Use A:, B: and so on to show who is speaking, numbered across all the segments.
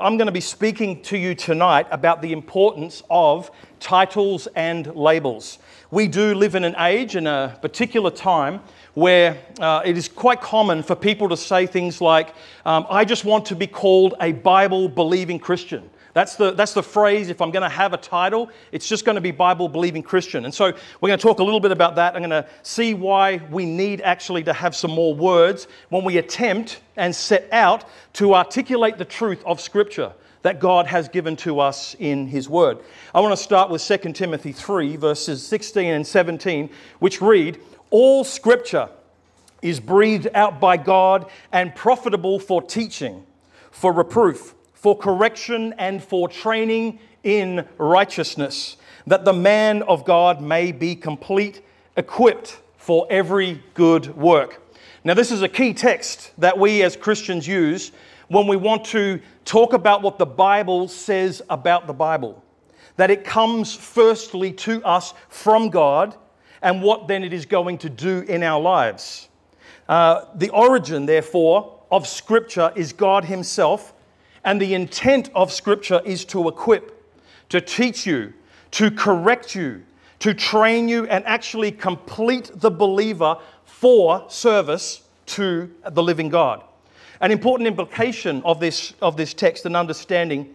A: I'm going to be speaking to you tonight about the importance of titles and labels. We do live in an age, in a particular time, where uh, it is quite common for people to say things like, um, I just want to be called a Bible believing Christian. That's the, that's the phrase. If I'm going to have a title, it's just going to be Bible believing Christian. And so we're going to talk a little bit about that. I'm going to see why we need actually to have some more words when we attempt and set out to articulate the truth of Scripture that God has given to us in His Word. I want to start with 2 Timothy 3, verses 16 and 17, which read, All Scripture is breathed out by God and profitable for teaching, for reproof for correction and for training in righteousness, that the man of God may be complete, equipped for every good work. Now, this is a key text that we as Christians use when we want to talk about what the Bible says about the Bible. That it comes firstly to us from God and what then it is going to do in our lives. Uh, the origin, therefore, of Scripture is God Himself and the intent of Scripture is to equip, to teach you, to correct you, to train you, and actually complete the believer for service to the living God. An important implication of this, of this text and understanding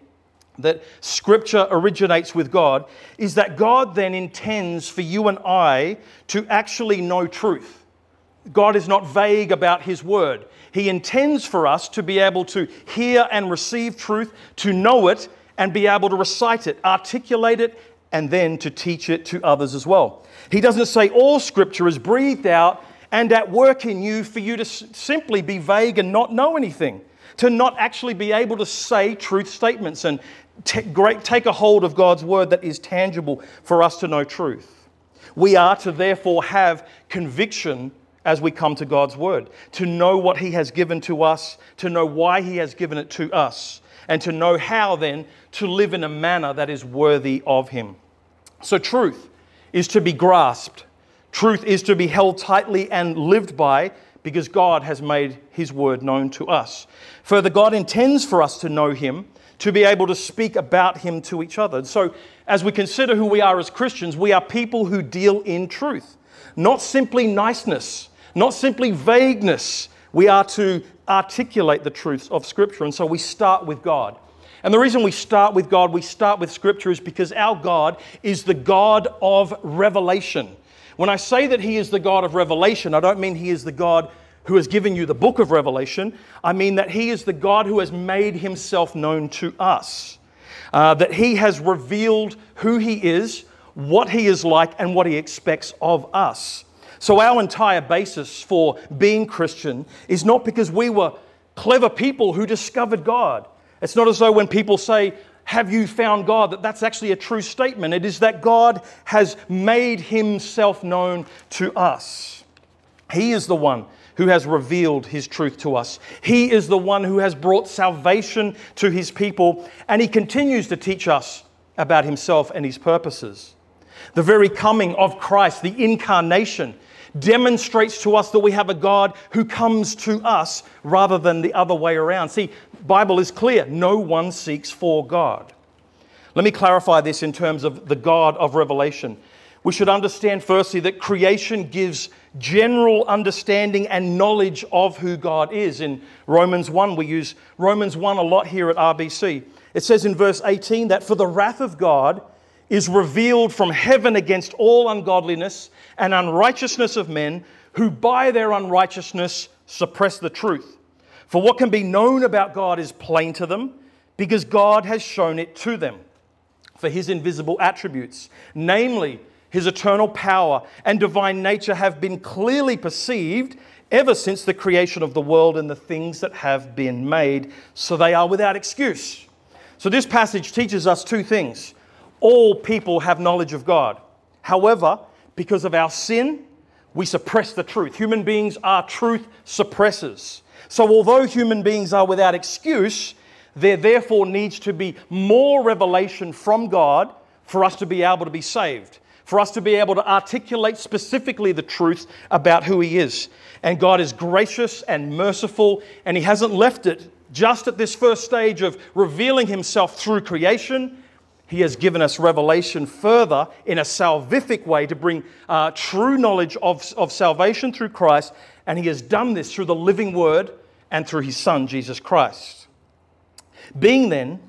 A: that Scripture originates with God is that God then intends for you and I to actually know truth. God is not vague about His word. He intends for us to be able to hear and receive truth, to know it, and be able to recite it, articulate it, and then to teach it to others as well. He doesn't say all scripture is breathed out and at work in you for you to simply be vague and not know anything, to not actually be able to say truth statements and take a hold of God's word that is tangible for us to know truth. We are to therefore have conviction as we come to God's Word, to know what He has given to us, to know why He has given it to us, and to know how then to live in a manner that is worthy of Him. So, truth is to be grasped, truth is to be held tightly and lived by because God has made His Word known to us. Further, God intends for us to know Him, to be able to speak about Him to each other. So, as we consider who we are as Christians, we are people who deal in truth, not simply niceness not simply vagueness. We are to articulate the truths of Scripture. And so we start with God. And the reason we start with God, we start with Scripture, is because our God is the God of revelation. When I say that He is the God of revelation, I don't mean He is the God who has given you the book of Revelation. I mean that He is the God who has made Himself known to us. Uh, that He has revealed who He is, what He is like, and what He expects of us. So, our entire basis for being Christian is not because we were clever people who discovered God. It's not as though when people say, Have you found God? that that's actually a true statement. It is that God has made himself known to us. He is the one who has revealed his truth to us. He is the one who has brought salvation to his people, and he continues to teach us about himself and his purposes. The very coming of Christ, the incarnation, demonstrates to us that we have a God who comes to us rather than the other way around. See, Bible is clear. No one seeks for God. Let me clarify this in terms of the God of revelation. We should understand firstly that creation gives general understanding and knowledge of who God is. In Romans 1, we use Romans 1 a lot here at RBC. It says in verse 18 that for the wrath of God is revealed from heaven against all ungodliness and unrighteousness of men who by their unrighteousness suppress the truth. For what can be known about God is plain to them because God has shown it to them. For his invisible attributes, namely his eternal power and divine nature, have been clearly perceived ever since the creation of the world and the things that have been made, so they are without excuse. So, this passage teaches us two things all people have knowledge of God. However, because of our sin, we suppress the truth. Human beings are truth suppressors. So, although human beings are without excuse, there therefore needs to be more revelation from God for us to be able to be saved, for us to be able to articulate specifically the truth about who He is. And God is gracious and merciful, and He hasn't left it just at this first stage of revealing himself through creation, he has given us revelation further in a salvific way to bring uh, true knowledge of, of salvation through Christ. And he has done this through the living word and through his son, Jesus Christ. Being then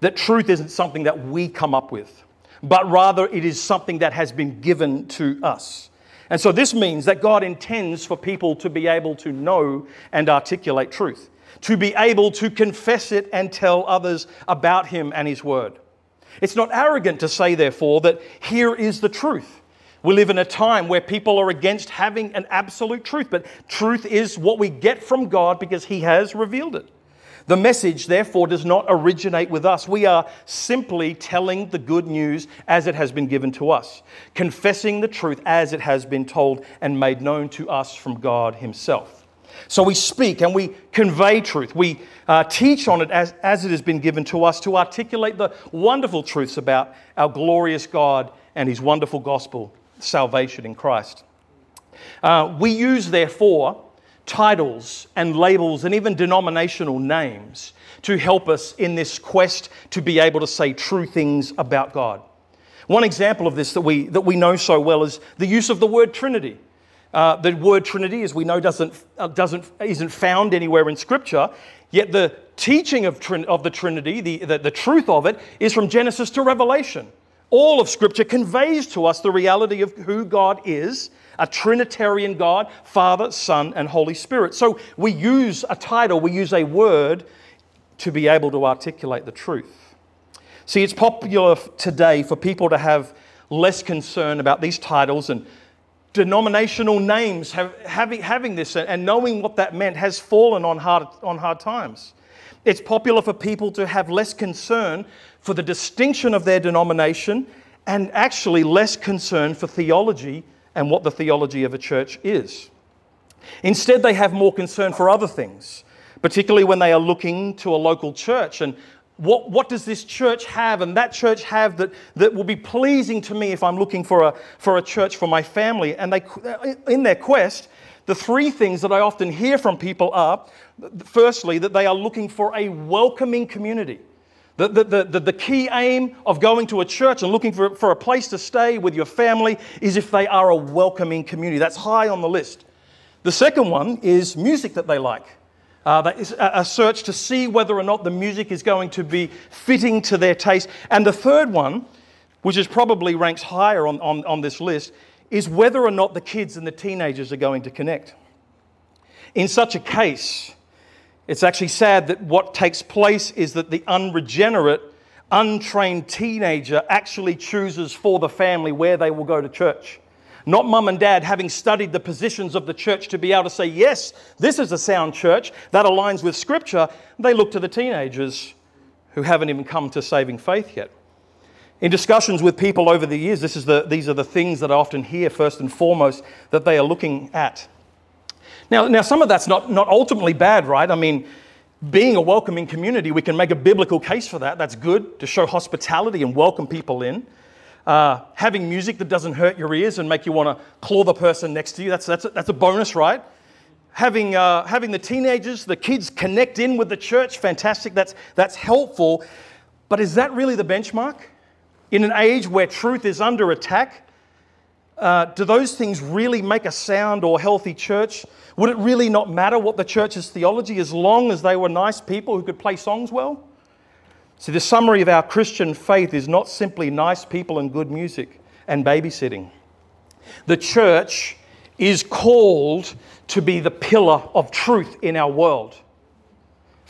A: that truth isn't something that we come up with, but rather it is something that has been given to us. And so this means that God intends for people to be able to know and articulate truth, to be able to confess it and tell others about Him and His Word. It's not arrogant to say, therefore, that here is the truth. We live in a time where people are against having an absolute truth, but truth is what we get from God because He has revealed it. The message, therefore, does not originate with us. We are simply telling the good news as it has been given to us, confessing the truth as it has been told and made known to us from God Himself. So we speak and we convey truth. We uh, teach on it as, as it has been given to us to articulate the wonderful truths about our glorious God and His wonderful gospel, salvation in Christ. Uh, we use, therefore, titles and labels and even denominational names to help us in this quest to be able to say true things about God. One example of this that we, that we know so well is the use of the word Trinity. Uh, the word Trinity, as we know, doesn't, uh, doesn't, isn't found anywhere in Scripture, yet the teaching of, trin- of the Trinity, the, the, the truth of it, is from Genesis to Revelation. All of Scripture conveys to us the reality of who God is a Trinitarian God, Father, Son, and Holy Spirit. So we use a title, we use a word to be able to articulate the truth. See, it's popular today for people to have less concern about these titles and denominational names have, having, having this and knowing what that meant has fallen on hard, on hard times. It's popular for people to have less concern for the distinction of their denomination and actually less concern for theology and what the theology of a church is. Instead, they have more concern for other things, particularly when they are looking to a local church and what, what does this church have and that church have that, that will be pleasing to me if I'm looking for a, for a church for my family? And they, in their quest, the three things that I often hear from people are firstly, that they are looking for a welcoming community. The, the, the, the, key aim of going to a church and looking for, for a place to stay with your family is if they are a welcoming community. That's high on the list. The second one is music that they like. Uh, a search to see whether or not the music is going to be fitting to their taste. And the third one, which is probably ranks higher on, on, on this list, is whether or not the kids and the teenagers are going to connect. In such a case, it's actually sad that what takes place is that the unregenerate, untrained teenager actually chooses for the family where they will go to church. Not mum and dad having studied the positions of the church to be able to say, yes, this is a sound church that aligns with Scripture. They look to the teenagers who haven't even come to saving faith yet. In discussions with people over the years, this is the, these are the things that I often hear first and foremost that they are looking at. Now, now some of that's not, not ultimately bad, right? I mean, being a welcoming community, we can make a biblical case for that. That's good to show hospitality and welcome people in. Uh, having music that doesn't hurt your ears and make you want to claw the person next to you, that's, that's, a, that's a bonus, right? Having, uh, having the teenagers, the kids connect in with the church, fantastic, that's, that's helpful. But is that really the benchmark? In an age where truth is under attack, uh, do those things really make a sound or healthy church? Would it really not matter what the church's theology as long as they were nice people who could play songs well? See, the summary of our Christian faith is not simply nice people and good music and babysitting. The church is called to be the pillar of truth in our world.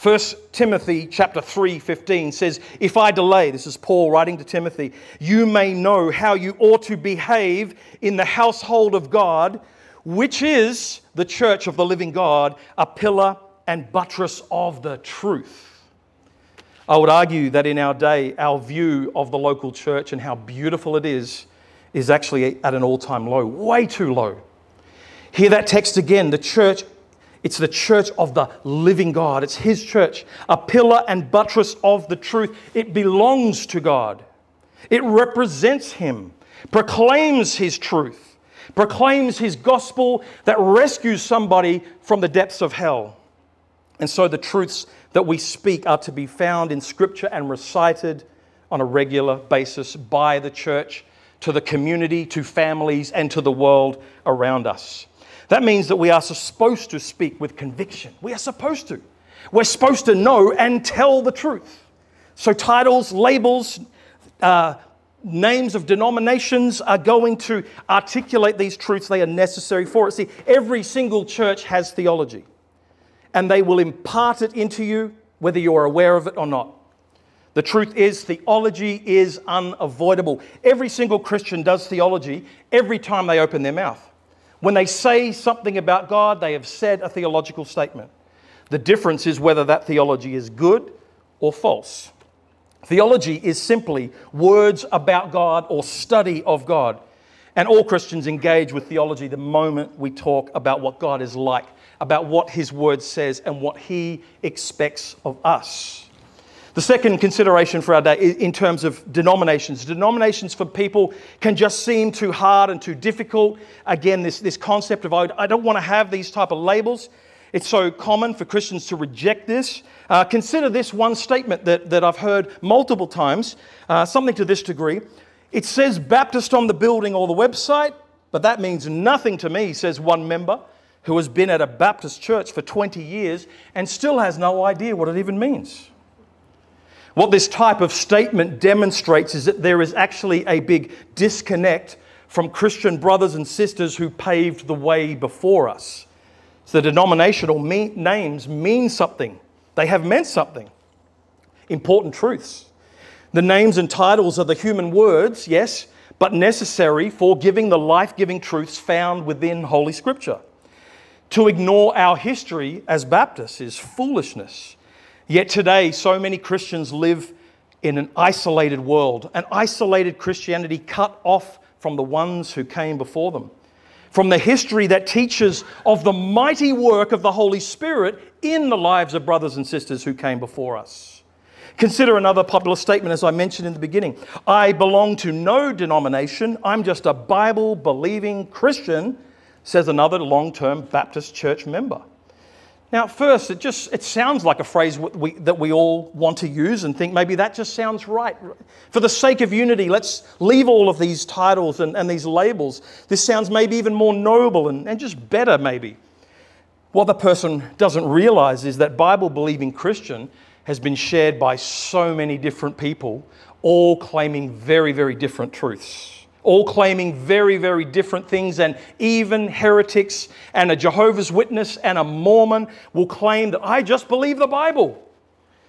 A: 1 Timothy chapter 3 15 says, If I delay, this is Paul writing to Timothy, you may know how you ought to behave in the household of God, which is the church of the living God, a pillar and buttress of the truth. I would argue that in our day, our view of the local church and how beautiful it is is actually at an all time low, way too low. Hear that text again. The church it's the church of the living God. It's His church, a pillar and buttress of the truth. It belongs to God, it represents Him, proclaims His truth, proclaims His gospel that rescues somebody from the depths of hell. And so the truths that we speak are to be found in Scripture and recited on a regular basis by the church to the community, to families, and to the world around us. That means that we are supposed to speak with conviction. We are supposed to. We're supposed to know and tell the truth. So, titles, labels, uh, names of denominations are going to articulate these truths. They are necessary for it. See, every single church has theology, and they will impart it into you whether you're aware of it or not. The truth is, theology is unavoidable. Every single Christian does theology every time they open their mouth. When they say something about God, they have said a theological statement. The difference is whether that theology is good or false. Theology is simply words about God or study of God. And all Christians engage with theology the moment we talk about what God is like, about what His Word says, and what He expects of us. The second consideration for our day in terms of denominations. Denominations for people can just seem too hard and too difficult. Again, this, this concept of I don't want to have these type of labels. It's so common for Christians to reject this. Uh, consider this one statement that, that I've heard multiple times, uh, something to this degree. It says Baptist on the building or the website, but that means nothing to me, says one member who has been at a Baptist church for 20 years and still has no idea what it even means. What this type of statement demonstrates is that there is actually a big disconnect from Christian brothers and sisters who paved the way before us. So the denominational mean, names mean something, they have meant something. Important truths. The names and titles are the human words, yes, but necessary for giving the life giving truths found within Holy Scripture. To ignore our history as Baptists is foolishness. Yet today, so many Christians live in an isolated world, an isolated Christianity cut off from the ones who came before them. From the history that teaches of the mighty work of the Holy Spirit in the lives of brothers and sisters who came before us. Consider another popular statement, as I mentioned in the beginning. I belong to no denomination. I'm just a Bible believing Christian, says another long term Baptist church member. Now, first, it just it sounds like a phrase we, that we all want to use and think maybe that just sounds right. For the sake of unity, let's leave all of these titles and, and these labels. This sounds maybe even more noble and, and just better, maybe. What the person doesn't realize is that Bible believing Christian has been shared by so many different people, all claiming very, very different truths all claiming very, very different things, and even heretics and a Jehovah's Witness and a Mormon will claim that I just believe the Bible.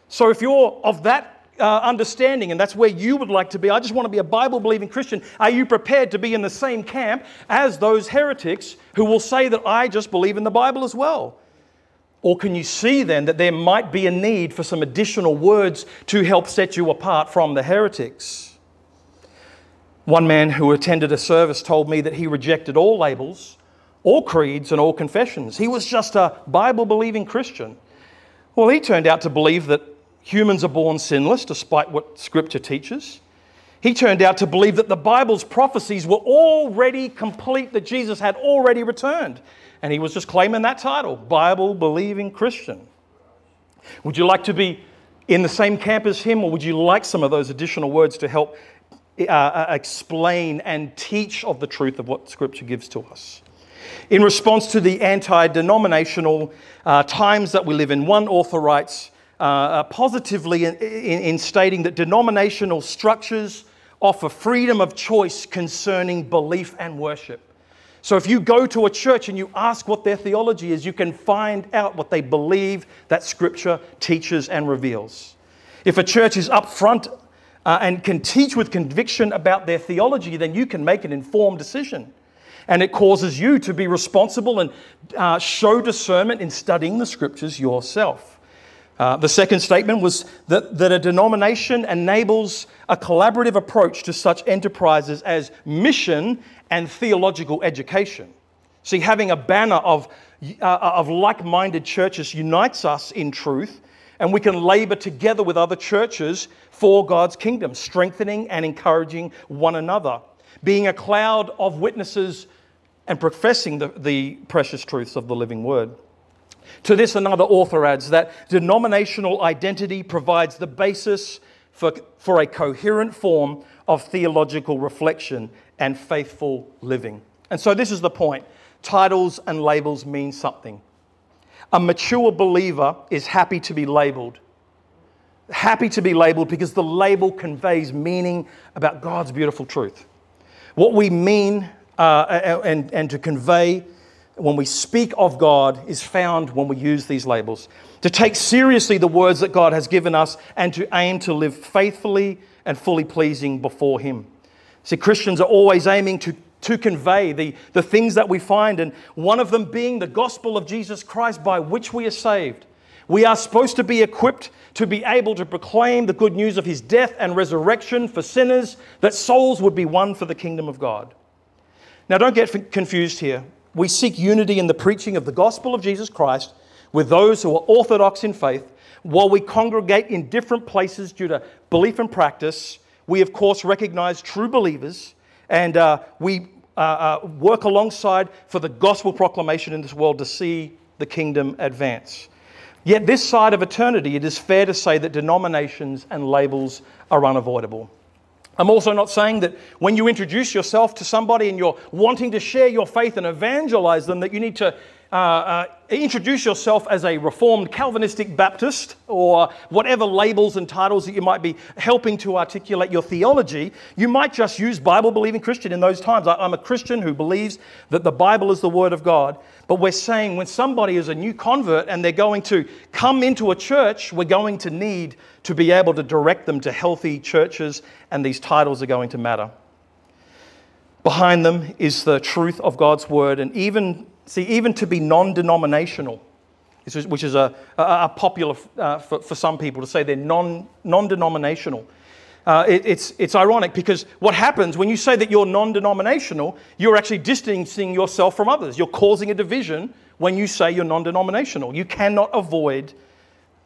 A: So if you're of that uh, understanding and that's where you would like to be, I just want to be a Bible believing Christian, are you prepared to be in the same camp as those heretics who will say that I just believe in the Bible as well? Or can you see then that there might be a need for some additional words to help set you apart from the heretics? One man who attended a service told me that he rejected all labels, all creeds, and all confessions. He was just a Bible believing Christian. Well, he turned out to believe that humans are born sinless, despite what Scripture teaches. He turned out to believe that the Bible's prophecies were already complete, that Jesus had already returned. And he was just claiming that title Bible believing Christian. Would you like to be in the same camp as him, or would you like some of those additional words to help uh, uh, explain and teach of the truth of what Scripture gives to us. In response to the anti denominational uh, times that we live in, one author writes uh, uh, positively in, in, in stating that denominational structures offer freedom of choice concerning belief and worship. So if you go to a church and you ask what their theology is, you can find out what they believe that Scripture teaches and reveals. If a church is upfront uh, and can teach with conviction about their theology, then you can make an informed decision. And it causes you to be responsible and uh, show discernment in studying the scriptures yourself. Uh, the second statement was that, that a denomination enables a collaborative approach to such enterprises as mission and theological education. See, having a banner of, uh, of like minded churches unites us in truth and we can labor together with other churches for God's kingdom, strengthening and encouraging one another, being a cloud of witnesses and professing the, the precious truths of the living word. To this, another author adds that denominational identity provides the basis for, for a coherent form of theological reflection and faithful living. And so, this is the point titles and labels mean something. A mature believer is happy to be labeled. Happy to be labeled because the label conveys meaning about God's beautiful truth. What we mean uh, and, and to convey when we speak of God is found when we use these labels. To take seriously the words that God has given us and to aim to live faithfully and fully pleasing before Him. See, Christians are always aiming to, to convey the, the things that we find, and one of them being the gospel of Jesus Christ by which we are saved. We are supposed to be equipped to be able to proclaim the good news of His death and resurrection for sinners, that souls would be won for the kingdom of God. Now, don't get confused here. We seek unity in the preaching of the gospel of Jesus Christ with those who are orthodox in faith. While we congregate in different places due to belief and practice, we of course recognize true believers and uh, we uh, uh, work alongside for the gospel proclamation in this world to see the kingdom advance. Yet, this side of eternity, it is fair to say that denominations and labels are unavoidable. I'm also not saying that when you introduce yourself to somebody and you're wanting to share your faith and evangelize them, that you need to uh, uh, introduce yourself as a Reformed Calvinistic Baptist or whatever labels and titles that you might be helping to articulate your theology, you might just use Bible believing Christian in those times. I, I'm a Christian who believes that the Bible is the Word of God. But we're saying when somebody is a new convert and they're going to come into a church, we're going to need to be able to direct them to healthy churches, and these titles are going to matter. Behind them is the truth of God's Word, and even See, even to be non denominational, which is a, a, popular uh, for, for, some people to say they're non denominational. Uh, it, it's, it's ironic because what happens when you say that you're non denominational, you're actually distancing yourself from others. You're causing a division when you say you're non denominational. You cannot avoid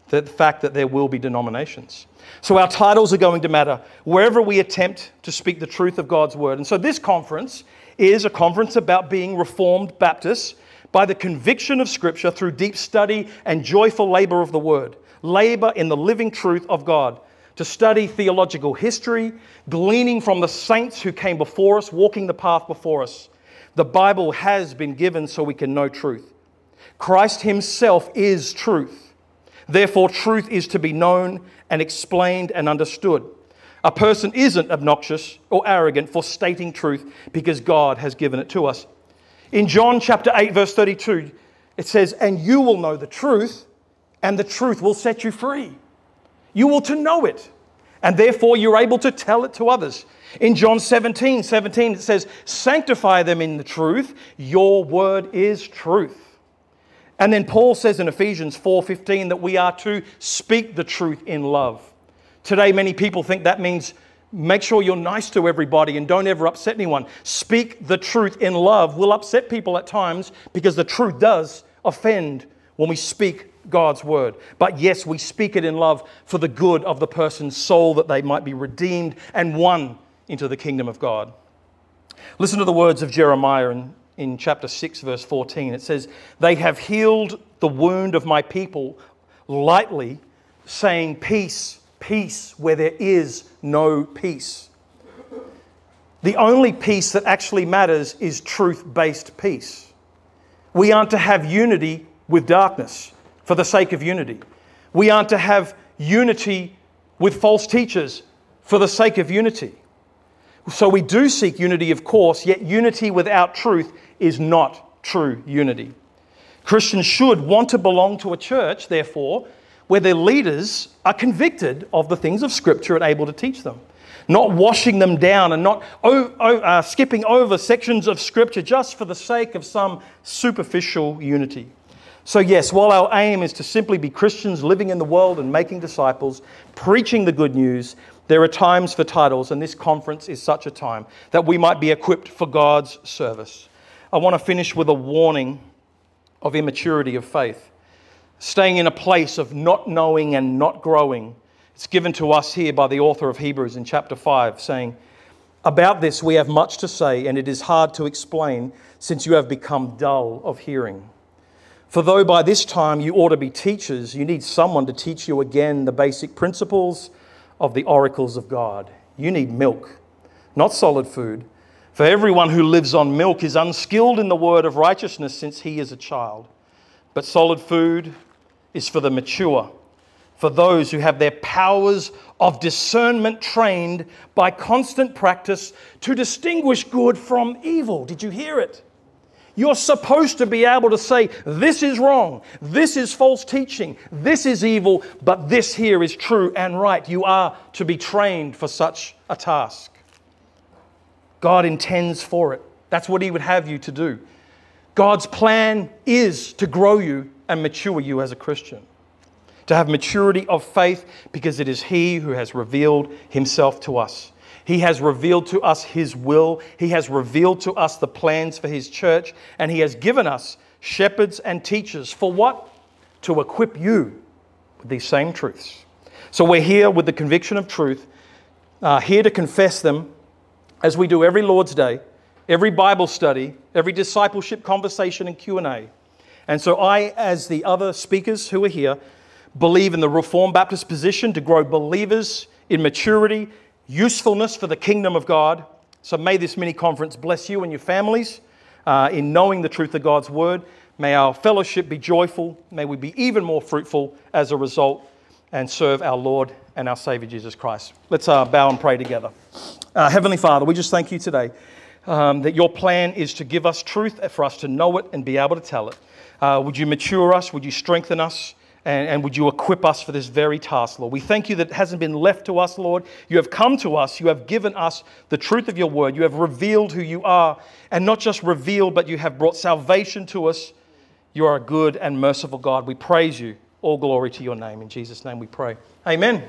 A: the fact that there will be denominations. So our titles are going to matter wherever we attempt to speak the truth of God's word. And so this conference is a conference about being Reformed Baptists by the conviction of Scripture through deep study and joyful labor of the Word. Labor in the living truth of God. To study theological history, gleaning from the saints who came before us, walking the path before us. The Bible has been given so we can know truth. Christ Himself is truth. Therefore, truth is to be known and explained and understood. A person isn't obnoxious or arrogant for stating truth because God has given it to us. In John chapter 8, verse 32, it says, And you will know the truth, and the truth will set you free. You will to know it, and therefore you're able to tell it to others. In John 17, 17, it says, Sanctify them in the truth, your word is truth. And then Paul says in Ephesians 4:15 that we are to speak the truth in love. Today, many people think that means make sure you're nice to everybody and don't ever upset anyone. Speak the truth in love will upset people at times because the truth does offend when we speak God's word. But yes, we speak it in love for the good of the person's soul that they might be redeemed and won into the kingdom of God. Listen to the words of Jeremiah in, in chapter 6, verse 14. It says, They have healed the wound of my people lightly, saying, Peace peace where there is no peace. The only peace that actually matters is truth based peace. We aren't to have unity with darkness for the sake of unity. We aren't to have unity with false teachers for the sake of unity. So we do seek unity, of course, yet unity without truth is not true unity. Christians should want to belong to a church, therefore, where their leaders are convicted of the things of Scripture and able to teach them. Not washing them down and not uh, skipping over sections of Scripture just for the sake of some superficial unity. So, yes, while our aim is to simply be Christians living in the world and making disciples, preaching the good news, there are times for titles, and this conference is such a time that we might be equipped for God's service. I want to finish with a warning of immaturity of faith staying in a place of not knowing and not growing. It's given to us here by the author of Hebrews in chapter 5, saying, About this we have much to say, and it is hard to explain since you have become dull of hearing. For though by this time you ought to be teachers, you need someone to teach you again the basic principles of the oracles of God. You need milk, not solid food. For everyone who lives on milk is unskilled in the word of righteousness since he is a child. But solid food is for the mature, for those who have their powers of discernment trained by constant practice to distinguish good from evil. Did you hear it? You're supposed to be able to say, this is wrong, this is false teaching, this is evil, but this here is true and right. You are to be trained for such a task. God intends for it. That's what He would have you to do. God's plan is to grow you and mature you as a Christian, to have maturity of faith because it is He who has revealed Himself to us. He has revealed to us His will. He has revealed to us the plans for His church. And He has given us shepherds and teachers. For what? To equip you with these same truths. So we're here with the conviction of truth, uh, here to confess them as we do every Lord's Day, every Bible study, every discipleship conversation and Q&A. And so I, as the other speakers who are here, believe in the Reformed Baptist position to grow believers in maturity usefulness for the kingdom of God. So may this mini conference bless you and your families uh, in knowing the truth of God's word. May our fellowship be joyful. May we be even more fruitful as a result and serve our Lord and our Savior Jesus Christ. Let's uh, bow and pray together. Uh, Heavenly Father, we just thank you today um, that your plan is to give us truth for us to know it and be able to tell it. Uh, would you mature us? Would you strengthen us? And, and, would you equip us for this very task, Lord? We thank you that it hasn't been left to us, Lord. You have come to us. You have given us the truth of your word. You have revealed who you are. And not just revealed, but you have brought salvation to us. You are a good and merciful God. We praise you. All glory to your name. In Jesus' name we pray. Amen.